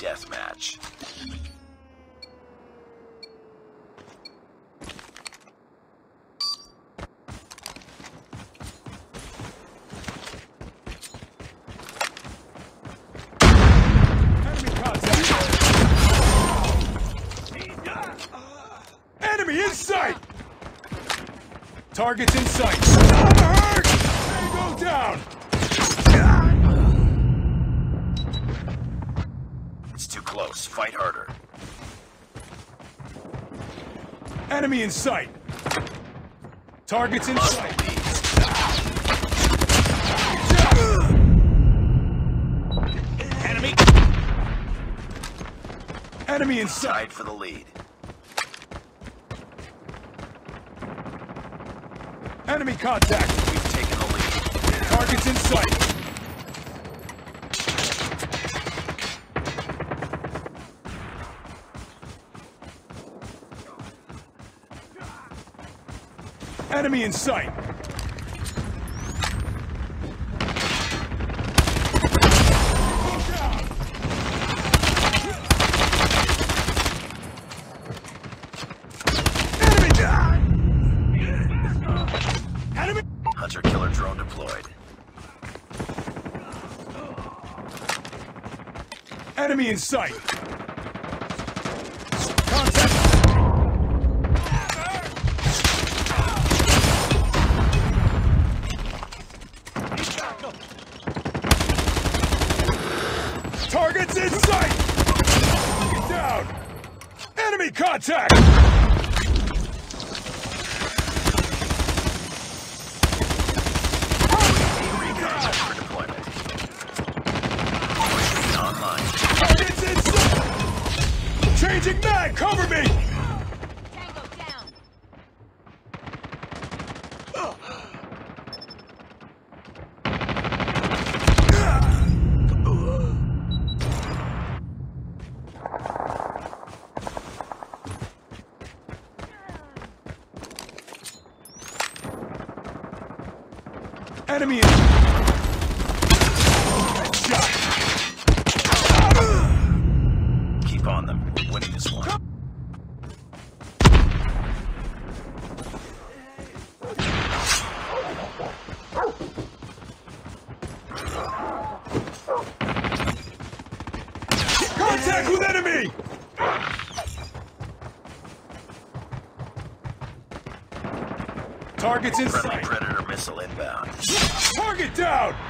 deathmatch. Enemy! In sight! Targets in sight! It's too close. Fight harder. Enemy in sight! Targets in sight! lead. Enemy! Enemy in sight! For the lead. Enemy contact! We've taken the lead. Targets in sight! Enemy in sight! Enemy down! Enemy! Hunter killer drone deployed. Enemy in sight! Enemy Enemy. Shot! Keep on them. Winning this one. Contact with enemy! Targets in sight! Missile inbound. Target down!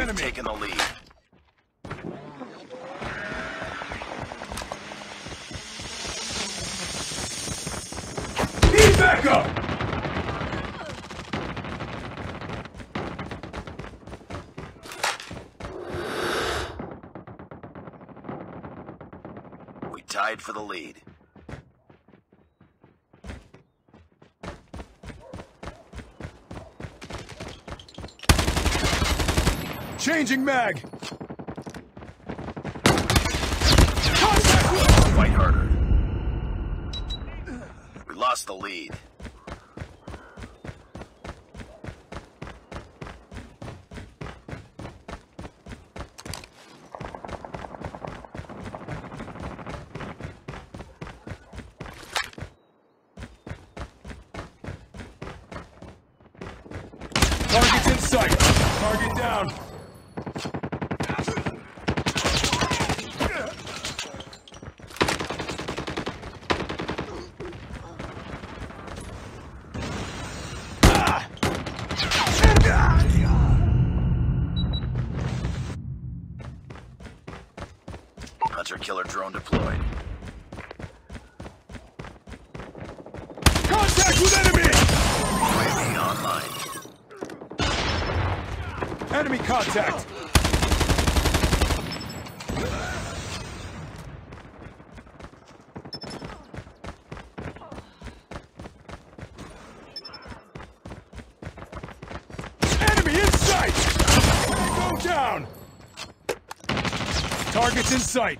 With We've enemy. taken the lead. Need backup! We tied for the lead. Changing mag! Fight harder. We lost the lead. Target's in sight! Target down! Hunter killer drone deployed. Contact with enemy! UAV online. Enemy contact! Enemy in sight! Go down! Target's in sight!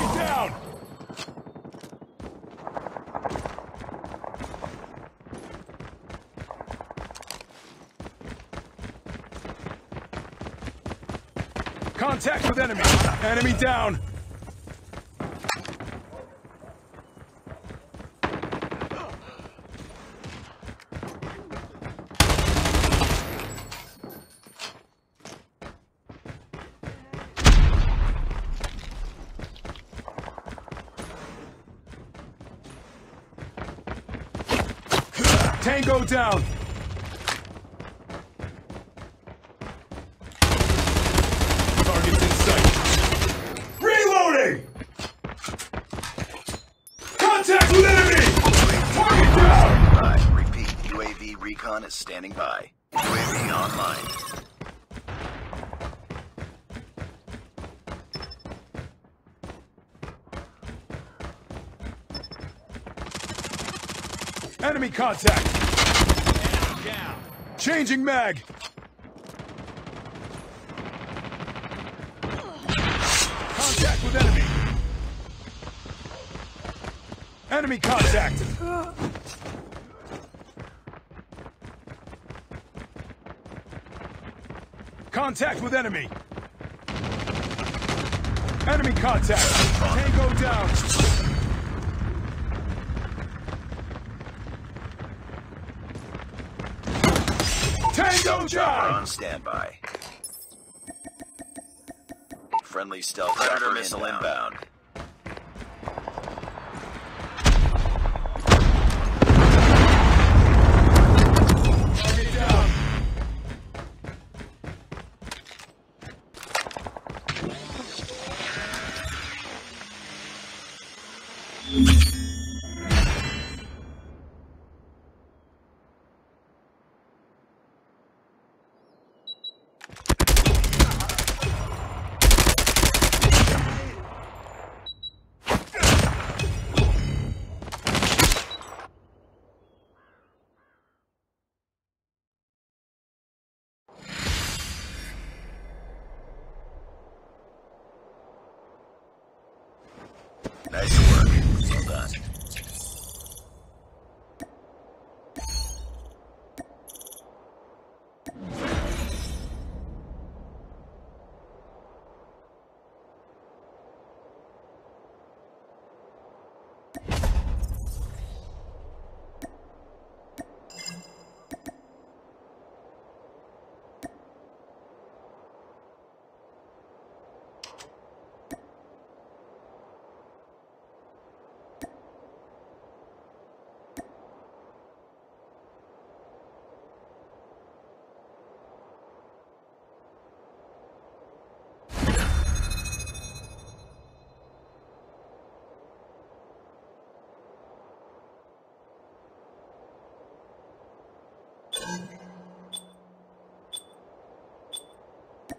Enemy down! Contact with enemy! Enemy down! Tango down! Recon is standing by. UAV online. Enemy contact! Down. Changing mag! Contact with enemy! Enemy contact! Contact with enemy! Enemy contact! Tango down! Tango down! On standby. Friendly stealth predator missile inbound. Target ciudad.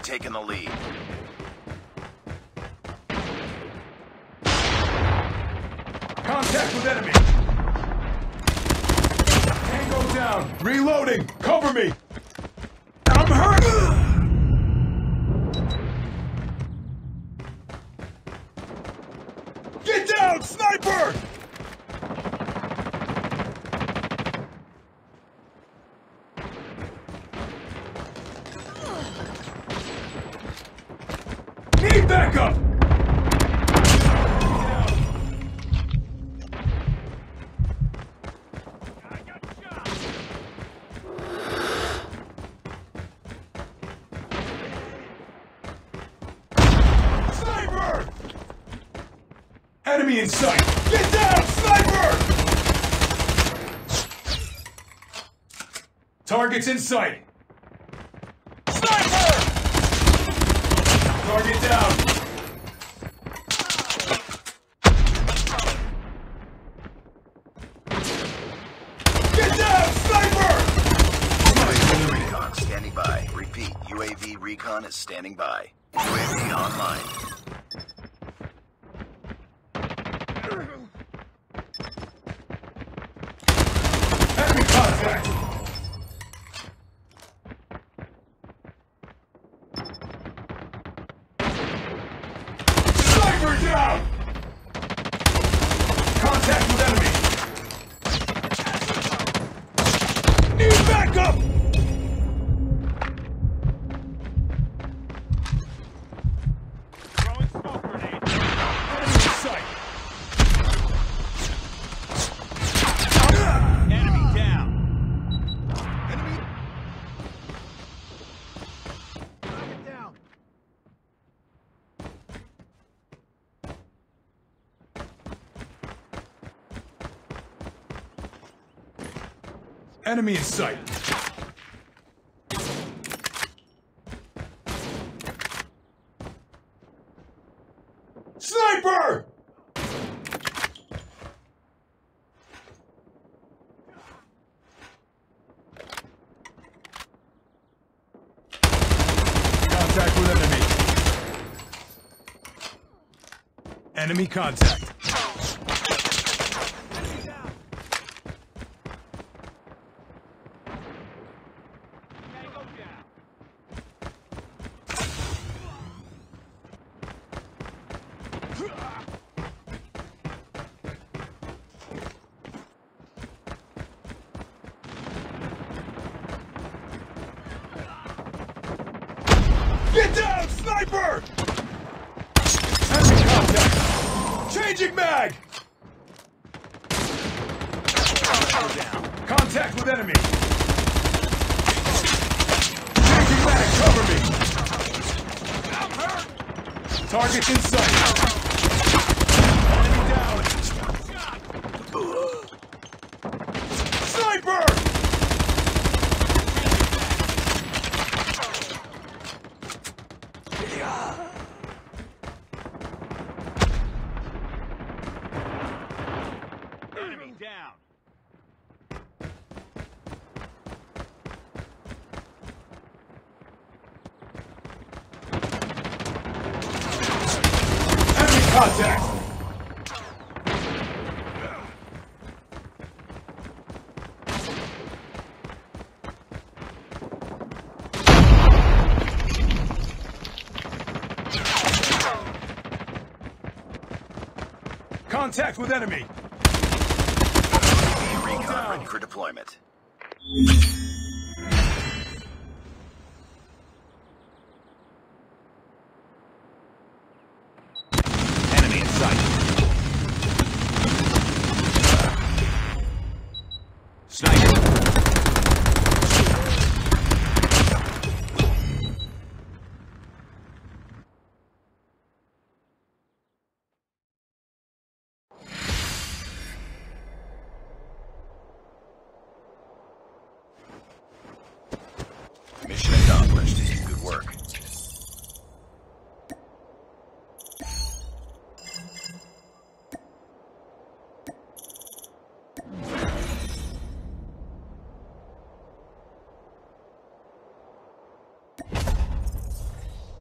We've taken the lead. Contact with enemy. Tango down. Reloading. Cover me. I'm hurt. Get down, sniper! Need backup! Sniper! Enemy in sight! Get down, sniper! Targets in sight! Sniper! Target down! Get down, sniper! UAV recon standing by. Repeat, UAV recon is standing by. UAV online. Enemy contact! Sniper down! Contact with enemy! Need backup! Throwing smoke grenade. Enemy in sight! Enemy down. Enemy Target down. Enemy in sight! Sniper! Contact with enemy. Enemy contact. Get down, sniper! Enemy contact! Changing mag! Contact with enemy! Changing mag, cover me! I'm in sight! Enemy down! Sniper! Enemy down. Enemy contact! Contact with enemy! Recon ready for deployment.